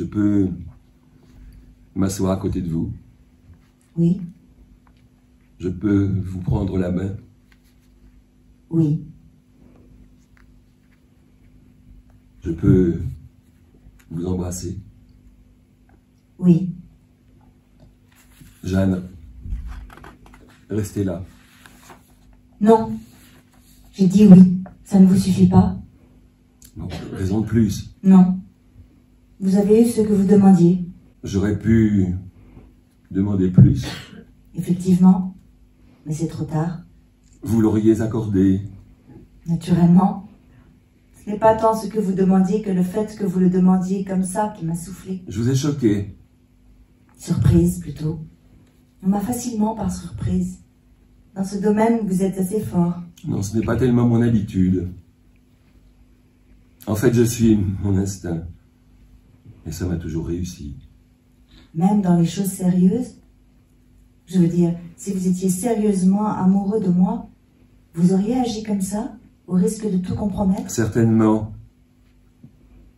Je peux m'asseoir à côté de vous. Oui, Je peux vous prendre la main. oui, Je peux vous embrasser. oui. Jeanne, restez là. Non. J'ai dit oui. Ça ne vous suffit pas Non, raison de plus. Non. Vous avez eu ce que vous demandiez, J'aurais pu demander plus. effectivement. Mais c'est trop tard. Vous l'auriez accordé. Naturellement. Ce n'est pas tant ce que vous demandiez que le fait que vous le demandiez comme ça qui m'a soufflé. Je vous ai choqué. Surprise, plutôt. On m'a facilement par surprise. Dans ce domaine, vous êtes assez fort. Non, ce n'est pas tellement mon habitude. En fait, je suis mon instinct. Et ça m'a toujours réussi. Même dans les choses sérieuses? Je veux dire, si vous étiez sérieusement amoureux de moi, vous auriez agi comme ça, au risque de tout compromettre? Certainement.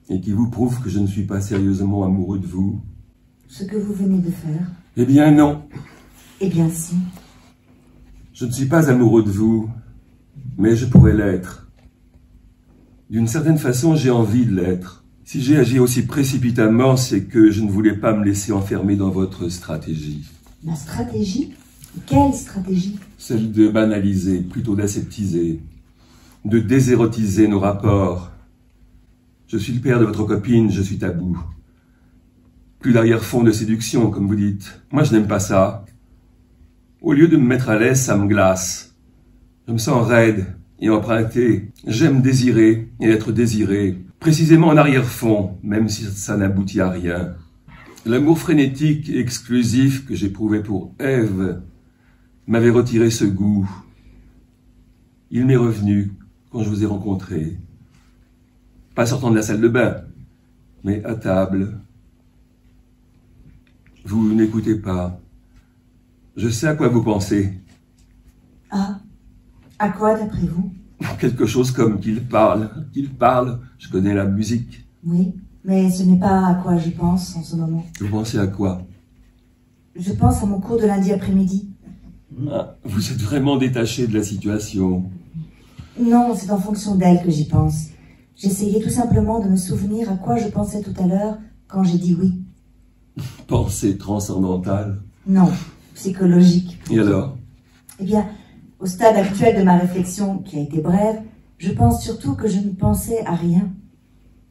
Et qui vous prouve que je ne suis pas sérieusement amoureux de vous? Ce que vous venez de faire? Eh bien non, Eh bien si. je ne suis pas amoureux de vous, mais je pourrais l'être. D'une certaine façon, j'ai envie de l'être. Si j'ai agi aussi précipitamment, c'est que je ne voulais pas me laisser enfermer dans votre stratégie. Ma stratégie? Quelle stratégie? Celle de banaliser, plutôt d'aseptiser, de désérotiser nos rapports. Je suis le père de votre copine, je suis tabou. Plus l'arrière-fond de séduction, comme vous dites. Moi, je n'aime pas ça. Au lieu de me mettre à l'aise, ça me glace. Je me sens raide et emprunté. J'aime désirer et être désiré. Précisément en arrière-fond, même si ça n'aboutit à rien. L'amour frénétique et exclusif que j'éprouvais pour Ève m'avait retiré ce goût. Il m'est revenu quand je vous ai rencontré. Pas sortant de la salle de bain, mais à table. Vous n'écoutez pas. Je sais à quoi vous pensez. Ah À quoi d'après vous? Quelque chose comme qu'il parle, qu'il parle. Je connais la musique. Oui, mais ce n'est pas à quoi je pense en ce moment. Vous pensez à quoi? Je pense à mon cours de lundi après-midi. Ah, Vous êtes vraiment détaché de la situation. Non, c'est en fonction d'elle que j'y pense. J'essayais tout simplement de me souvenir à quoi je pensais tout à l'heure quand j'ai dit oui. Pensée transcendantale. Non, psychologique. Et alors? Eh bien, au stade actuel de ma réflexion, qui a été brève, je pense surtout que je ne pensais à rien.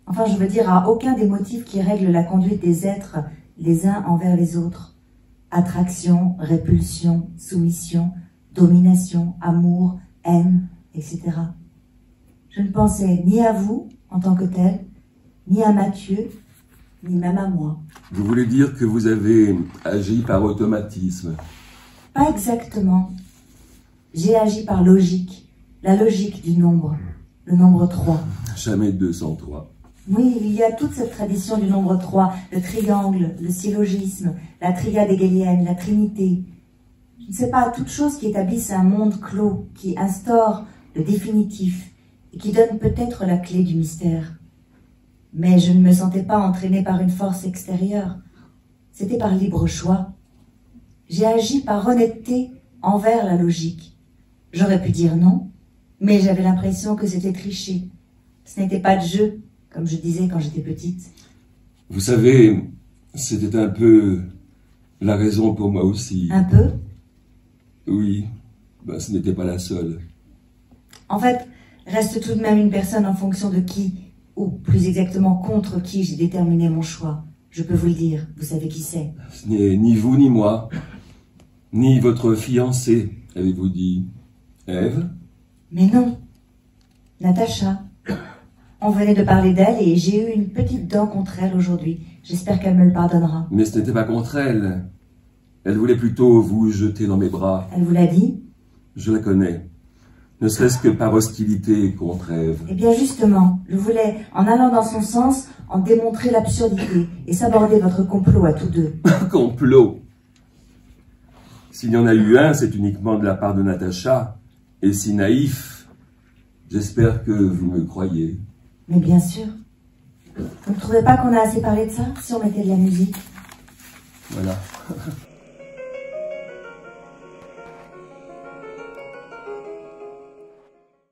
Enfin, je veux dire à aucun des motifs qui règlent la conduite des êtres les uns envers les autres. Attraction, répulsion, soumission, domination, amour, haine, etc. Je ne pensais ni à vous en tant que tel, ni à Mathieu, ni même à moi. Vous voulez dire que vous avez agi par automatisme? Pas exactement. J'ai agi par logique, la logique du nombre, le nombre 3. Jamais 203. Oui, il y a toute cette tradition du nombre 3, le triangle, le syllogisme, la triade hégélienne, la trinité. Je ne sais pas, toute chose qui établisse un monde clos, qui instaure le définitif et qui donne peut-être la clé du mystère. Mais je ne me sentais pas entraînée par une force extérieure. C'était par libre choix. J'ai agi par honnêteté envers la logique. J'aurais pu dire non, mais j'avais l'impression que c'était tricher. Ce n'était pas de jeu, comme je disais quand j'étais petite. Vous savez, c'était un peu la raison pour moi aussi. Un peu? Oui, ben, ce n'était pas la seule. En fait, reste tout de même une personne en fonction de qui, ou plus exactement contre qui j'ai déterminé mon choix. Je peux vous le dire, vous savez qui c'est. Ce n'est ni vous ni moi, ni votre fiancée, avez-vous dit. Ève? Mais non. Natacha. On venait de parler d'elle et j'ai eu une petite dent contre elle aujourd'hui. J'espère qu'elle me le pardonnera. Mais ce n'était pas contre elle. Elle voulait plutôt vous jeter dans mes bras. Elle vous l'a dit? Je la connais. Ne serait-ce que par hostilité contre Ève. Eh bien justement, je voulais, en allant dans son sens, en démontrer l'absurdité et s'aborder votre complot à tous deux. Un complot? S'il y en a eu un, c'est uniquement de la part de Natacha. Et si naïf, j'espère que vous me croyez. Mais bien sûr. Vous ne trouvez pas qu'on a assez parlé de ça si on mettait de la musique? Voilà.